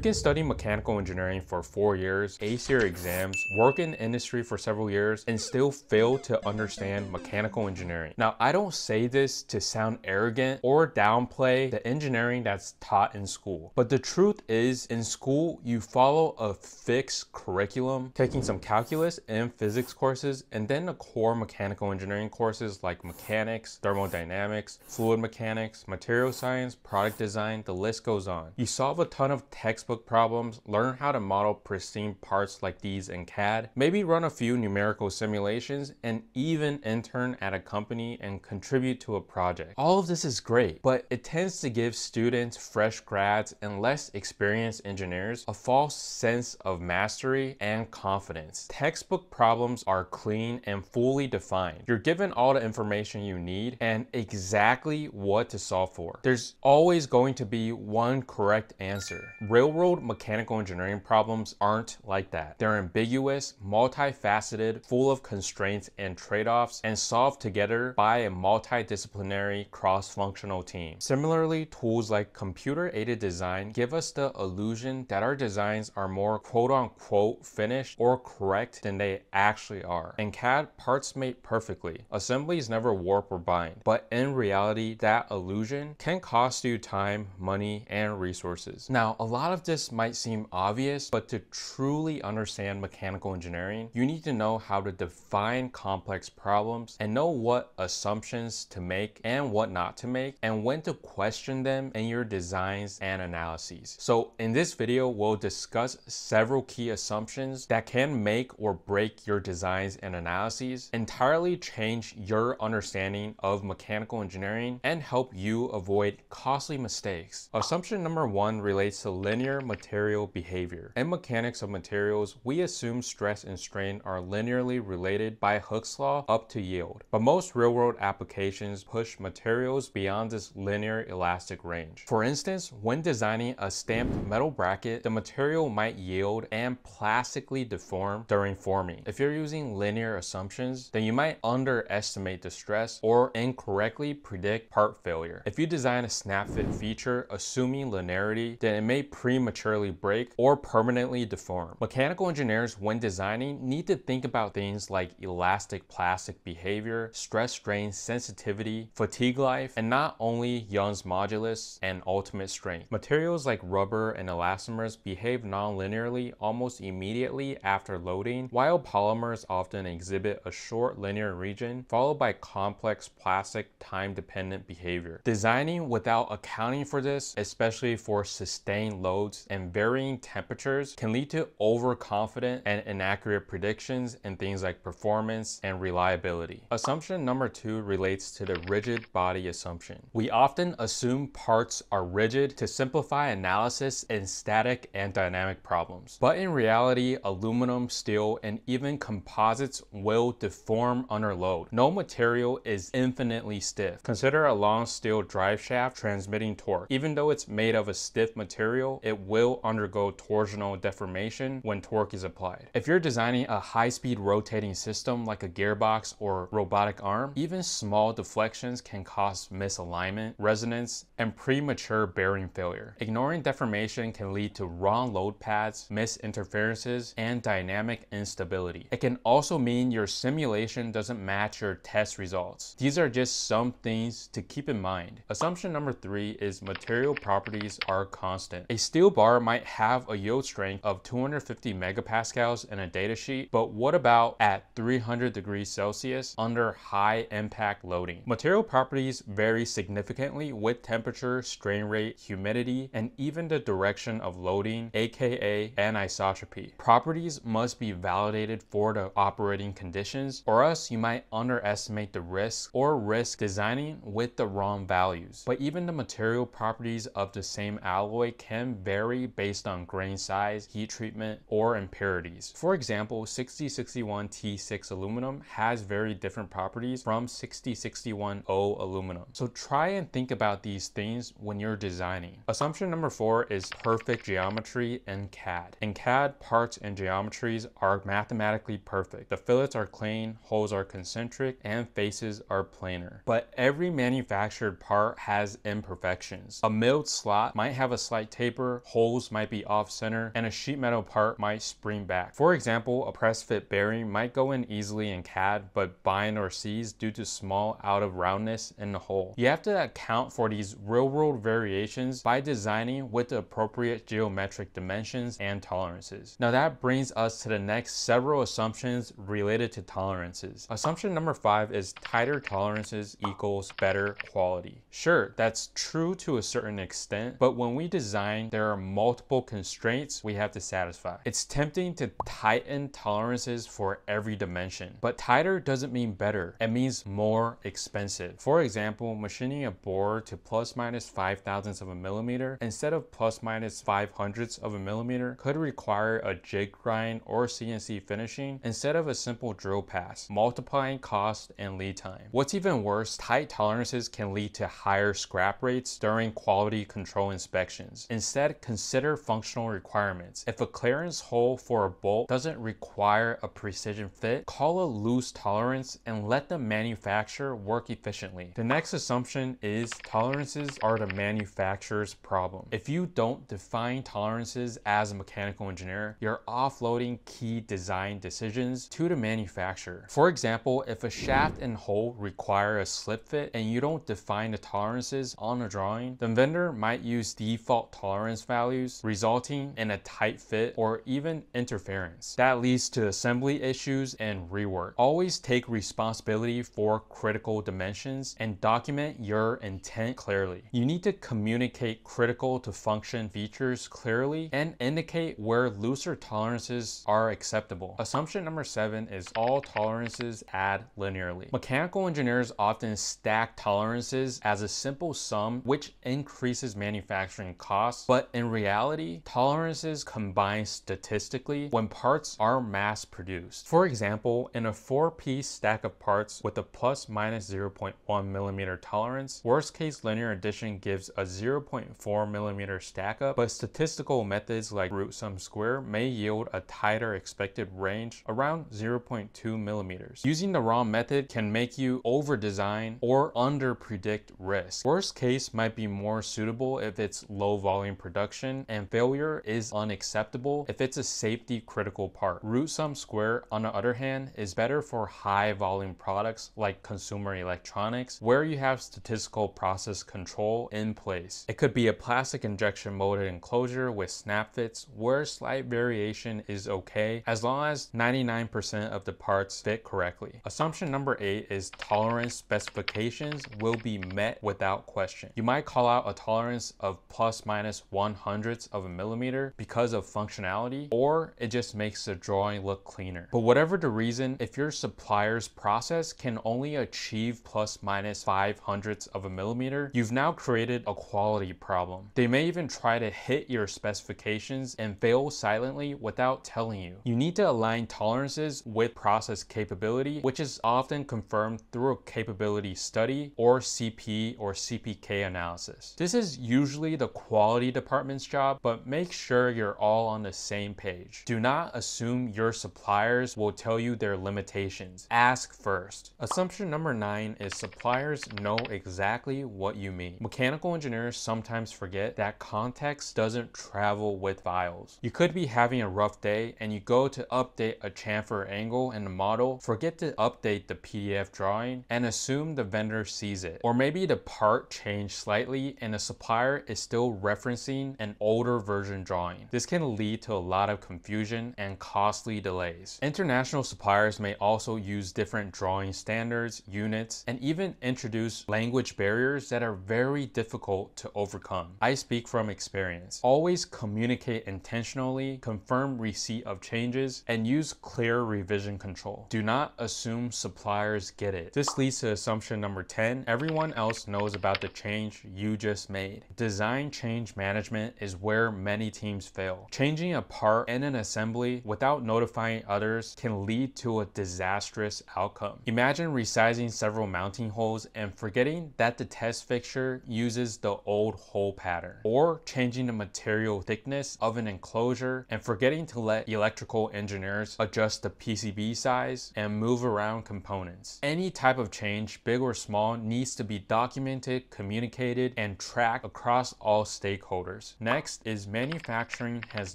can study mechanical engineering for four years, ace your exams, work in industry for several years, and still fail to understand mechanical engineering. Now, I don't say this to sound arrogant or downplay the engineering that's taught in school, but the truth is in school, you follow a fixed curriculum, taking some calculus and physics courses, and then the core mechanical engineering courses like mechanics, thermodynamics, fluid mechanics, material science, product design, the list goes on. You solve a ton of textbook problems, learn how to model pristine parts like these in CAD, maybe run a few numerical simulations, and even intern at a company and contribute to a project. All of this is great, but it tends to give students, fresh grads, and less experienced engineers a false sense of mastery and confidence. Textbook problems are clean and fully defined. You're given all the information you need and exactly what to solve for. There's always going to be one correct answer. Railroad mechanical engineering problems aren't like that. They're ambiguous, multifaceted, full of constraints and trade-offs, and solved together by a multidisciplinary cross-functional team. Similarly, tools like computer-aided design give us the illusion that our designs are more quote-unquote finished or correct than they actually are. In CAD, parts mate perfectly. Assemblies never warp or bind, but in reality, that illusion can cost you time, money, and resources. Now, a lot of this might seem obvious, but to truly understand mechanical engineering, you need to know how to define complex problems and know what assumptions to make and what not to make, and when to question them in your designs and analyses. So in this video, we'll discuss several key assumptions that can make or break your designs and analyses, entirely change your understanding of mechanical engineering, and help you avoid costly mistakes. Assumption number one relates to linear material behavior. In mechanics of materials, we assume stress and strain are linearly related by Hooke's law up to yield. But most real-world applications push materials beyond this linear elastic range. For instance, when designing a stamped metal bracket, the material might yield and plastically deform during forming. If you're using linear assumptions, then you might underestimate the stress or incorrectly predict part failure. If you design a snap fit feature assuming linearity, then it may prematurely break or permanently deform. Mechanical engineers, when designing, need to think about things like elastic plastic behavior, stress strain sensitivity, fatigue life, and not only Young's modulus and ultimate strength. Materials like rubber and elastomers behave non-linearly almost immediately after loading, while polymers often exhibit a short linear region followed by complex plastic time-dependent behavior. Designing without accounting for this, especially for sustained loads and varying temperatures, can lead to overconfident and inaccurate predictions in things like performance and reliability. Assumption number two relates to the rigid body assumption. We often assume parts are rigid to simplify analysis in static and dynamic problems. But in reality, aluminum, steel, and even composites will deform under load. No material is infinitely stiff. Consider a long steel drive shaft transmitting torque. Even though it's made of a stiff material, it will undergo torsional deformation when torque is applied. If you're designing a high-speed rotating system like a gearbox or robotic arm, even small deflections can cause misalignment, resonance, and premature bearing failure. Ignoring deformation can lead to wrong load paths, misinterferences, and dynamic instability. It can also mean your simulation doesn't match your test results. These are just some things to keep in mind. Assumption number three is material properties are constant. A steel bar might have a yield strength of 250 megapascals in a datasheet, but what about at 300 degrees Celsius under high impact loading? Material properties vary significantly with temperature, strain rate, humidity, and even the direction of loading, aka anisotropy. Properties must be validated for the operating conditions or else you might underestimate the risk or risk designing with the wrong values. But even the material properties of the same alloy can vary based on grain size, heat treatment, or impurities. For example, 6061 T6 aluminum has very different properties from 6061 O aluminum. So try and think about these things when you're designing. Assumption number four is perfect geometry in CAD. In CAD, parts and geometries are mathematically perfect. The fillets are clean, holes are concentric, and faces are planar. But every manufactured part has imperfections. A milled slot might have a slight taper, holes might be off center, and a sheet metal part might spring back. For example, a press fit bearing might go in easily in CAD, but bind or seize due to small out of roundness in the hole. You have to account for these real world variations by designing with the appropriate geometric dimensions and tolerances. Now that brings us to the next several assumptions related to tolerances. Assumption number five is tighter tolerances equals better quality. Sure, that's true to a certain extent, but when we design, there are multiple constraints we have to satisfy. It's tempting to tighten tolerances for every dimension, but tighter doesn't mean better. It means more expensive. For example, machining a bore to plus minus five thousandths of a millimeter instead of plus minus five hundredths of a millimeter could require a jig grind or CNC finishing instead of a simple drill pass, multiplying cost and lead time. What's even worse, tight tolerances can lead to higher scrap rates during quality control inspections. Instead, consider functional requirements. If a clearance hole for a bolt doesn't require a precision fit, call a loose tolerance and let the manufacturer work efficiently. The next assumption is tolerances are the manufacturer's problem. If you don't define tolerances as a mechanical engineer, you're offloading key design decisions to the manufacturer. For example, if a shaft and hole require a slip fit and you don't define the tolerances on a drawing, the vendor might use default tolerance values, resulting in a tight fit or even interference. That leads to assembly issues and rework. Always take responsibility for critical dimensions and document your intent clearly. You need to communicate critical to function features clearly and indicate where looser tolerances are acceptable. Assumption number seven is all tolerances add linearly. Mechanical engineers often stack tolerances as a simple sum which increases manufacturing costs, but in reality, tolerances combine statistically when parts are mass produced. For example, in a four-piece stack of parts with a plus minus 0.1 millimeter tolerance, worst case linear addition gives a 0.4 millimeter stack up, but statistical methods like root sum square may yield a tighter expected range around 0.2 millimeters. Using the wrong method can make you over design or under predict risk. Worst case might be more suitable if it's low volume production and failure is unacceptable if it's a safety critical part. Root sum square on the other hand is better for high volume products like consumer electronics where you have statistical process control in place. It could be a plastic injection molded enclosure with snap fits where slight variation is okay as long as 99% of the parts fit correctly. Assumption number eight is tolerance specifications will be met without question. You might call out a tolerance of plus minus one hundredths of a millimeter because of functionality, or it just makes the drawing look cleaner. But whatever the reason, if your supplier's process can only achieve plus minus five hundredths of a millimeter, you've now created a quality problem. They may even try to hit your specifications and fail silently without telling you. You need to align tolerances with process capability, which is often confirmed through a capability study or CP or CPK analysis. This is usually the quality department's job, but make sure you're all on the same page. Do not assume your suppliers will tell you their limitations. Ask first. Assumption number nine is suppliers know exactly what you mean. Mechanical engineers sometimes forget that context doesn't travel with files. You could be having a rough day and you go to update a chamfer angle in the model, forget to update the PDF drawing, and assume the vendor sees it. Or maybe the part changed slightly and the supplier is still referencing an older version drawing. This can lead to a lot of confusion and costly delays. International suppliers may also use different drawing standards, units, and even introduce language barriers that are very difficult to overcome. I speak from experience. Always communicate intentionally, confirm receipt of changes, and use clear revision control. Do not assume suppliers get it. This leads to assumption number 10. Everyone else knows about the change you just made. Design change management is where many teams fail. Changing a part in an assembly without notifying others can lead to a disastrous outcome. Imagine resizing several mounting holes and forgetting that the test fixture uses the old hole pattern, or changing the material thickness of an enclosure and forgetting to let electrical engineers adjust the PCB size and move around components. Any type of change, big or small, needs to be documented, communicated, and tracked across all stakeholders. Next is manufacturing has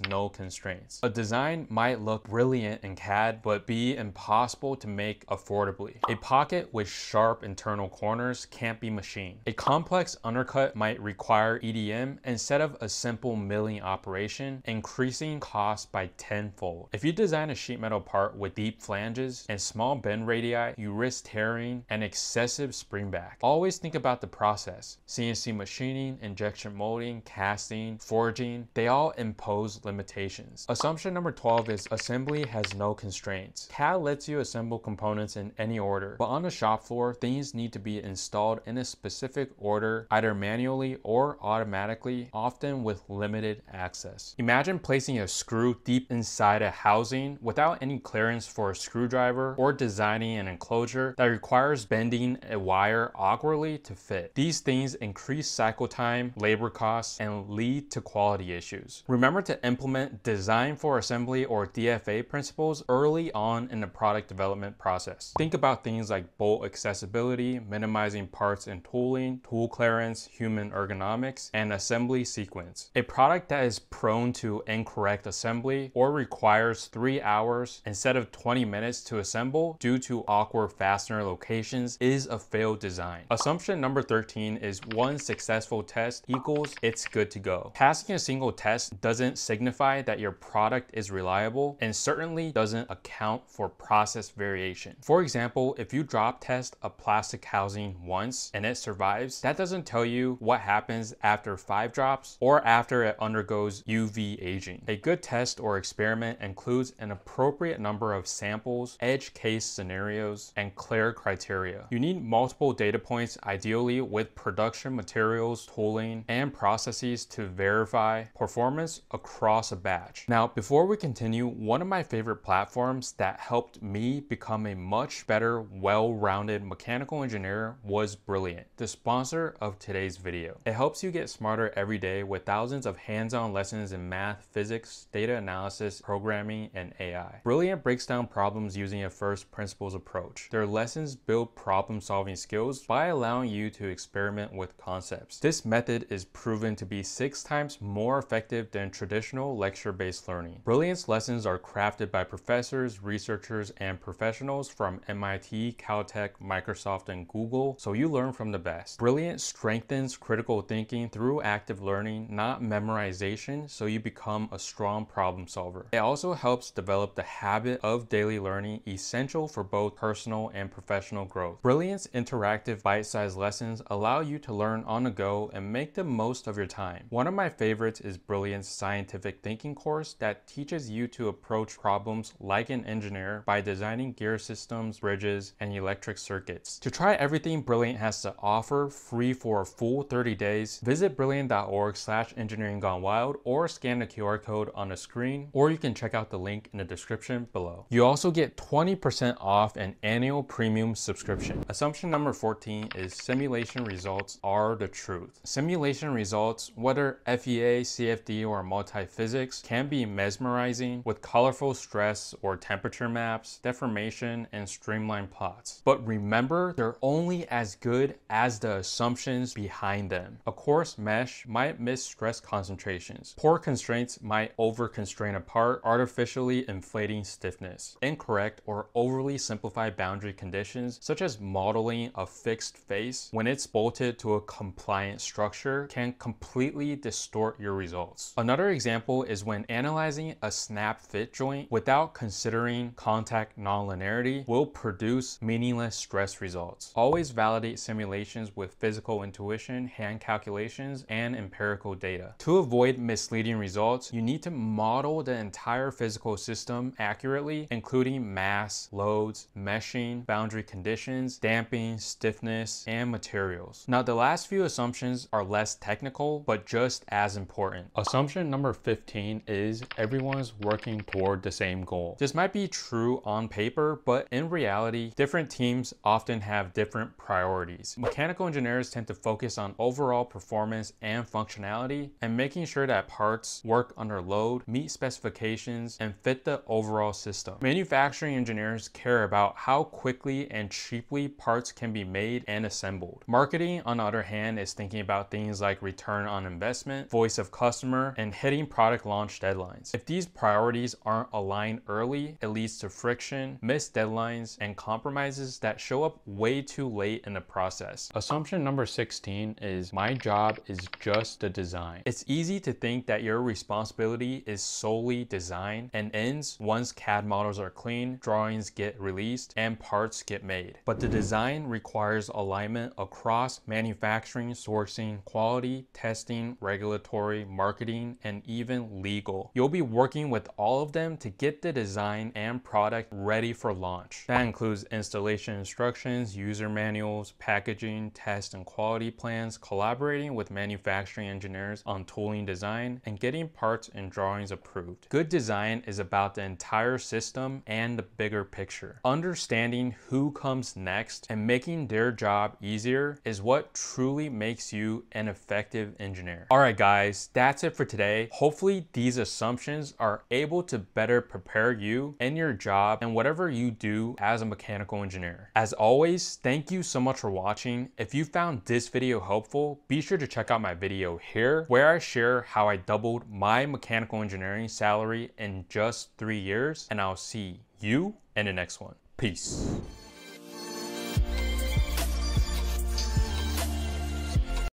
no constraints. A design might look brilliant in CAD, but be impossible to make affordably. A pocket with sharp internal corners can't be machined. A complex undercut might require EDM instead of a simple milling operation, increasing cost by tenfold. If you design a sheet metal part with deep flanges and small bend radii, you risk tearing and excessive springback. Always think about the process. CNC machining, injection molding, casting, forging, they all impose limitations. Assumption number 12 is assembly has no constraints. CAD lets you assemble components in any order, but on the shop floor, things need to be installed in a specific order, either manually or automatically, often with limited access. Imagine placing a screw deep inside a housing without any clearance for a screwdriver or designing an enclosure that requires bending a wire awkwardly to fit. These things increase cycle time, labor costs, and lead to quality issues. Remember to implement design for assembly or DFA principles early on in the product development process. Think about things like bolt accessibility, minimizing parts and tooling, tool clearance, human ergonomics, and assembly sequence. A product that is prone to incorrect assembly or requires three hours instead of 20 minutes to assemble due to awkward fastener locations is a failed design. Assumption number 13 is one successful test equals it's good to go. Passing a single test doesn't signify that your product is reliable and certainly doesn't account for process variation. For example, if you drop test a plastic housing once and it survives, that doesn't tell you what happens after five drops or after it undergoes UV aging. A good test or experiment includes an appropriate number of samples, edge case scenarios, and clear criteria. You need multiple data points, ideally with production materials, tooling, and processes to verify performance across a batch. Now, before we continue, one of my favorite platforms that helped me become a much better, well-rounded mechanical engineer was Brilliant, the sponsor of today's video. It helps you get smarter every day with thousands of hands-on lessons in math, physics, data analysis, programming, and AI. Brilliant breaks down problems using a first principles approach. Their lessons build problem-solving skills by allowing you to experiment with concepts. This method is proven to be six times more effective than traditional lecture-based learning. Brilliant's lessons are crafted by professors, researchers, and professionals from MIT, Caltech, Microsoft, and Google, so you learn from the best. Brilliant strengthens critical thinking through active learning, not memorization, so you become a strong problem solver. It also helps develop the habit of daily learning essential for both personal and professional growth. Brilliant's interactive bite-sized lessons allow you to learn on the go and make the most of your time. One of my favorites is Brilliant's scientific thinking course that teaches you to approach problems like an engineer by designing gear systems, bridges, and electric circuits. To try everything Brilliant has to offer free for a full 30 days, visit brilliant.org slash engineering gone wild or scan the QR code on the screen, or you can check out the link in the description below. You also get 20% off an annual premium subscription. Assumption number 14 is simulation results are the truth. Simulation results, whether FEA, CFD, or multi-physics, can be mesmerizing with colorful stress or temperature maps, deformation, and streamline plots. But remember, they're only as good as the assumptions behind them. A coarse mesh might miss stress concentrations. Poor constraints might over-constrain a part, artificially inflating stiffness. Incorrect or overly simplified boundary conditions, such as modeling a fixed face when it's bolted to a compliant structure, can completely distort your results. Another example is when analyzing a snap fit joint without considering contact nonlinearity will produce meaningless stress results. Always validate simulations with physical intuition, hand calculations, and empirical data. To avoid misleading results, you need to model the entire physical system accurately, including mass, loads, meshing, boundary conditions, damping, stiffness, and materials. Now, the last few assumptions are less technical, but just as important. Assumption number 15 is everyone's working toward the same goal. This might be true on paper, but in reality, different teams often have different priorities. Mechanical engineers tend to focus on overall performance and functionality and making sure that parts work under load, meet specifications, and fit the overall system. Manufacturing engineers care about how quickly and cheaply parts can be made and assembled. Marketing, on the other hand, is thinking about things like return on investment investment, voice of customer, and hitting product launch deadlines. If these priorities aren't aligned early, it leads to friction, missed deadlines, and compromises that show up way too late in the process. Assumption number 16 is my job is just the design. It's easy to think that your responsibility is solely design and ends once CAD models are clean, drawings get released, and parts get made. But the design requires alignment across manufacturing, sourcing, quality, testing, regulatory, marketing, and even legal. You'll be working with all of them to get the design and product ready for launch. That includes installation instructions, user manuals, packaging, test and quality plans, collaborating with manufacturing engineers on tooling design, and getting parts and drawings approved. Good design is about the entire system and the bigger picture. Understanding who comes next and making their job easier is what truly makes you an effective engineer. All right, guys, that's it for today. Hopefully these assumptions are able to better prepare you in your job and whatever you do as a mechanical engineer. As always, thank you so much for watching. If you found this video helpful, be sure to check out my video here where I share how I doubled my mechanical engineering salary in just three years and I'll see you in the next one. Peace.